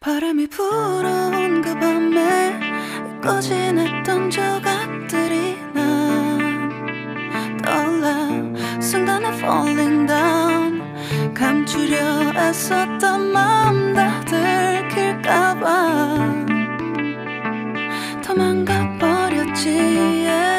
바람이 불어온 그 밤에 잊고 지냈던 조각들이 난 떠올라. 순간에 falling down. 감추려 애썼던 마음 다 들킬까봐. 도망가버렸지 yeah.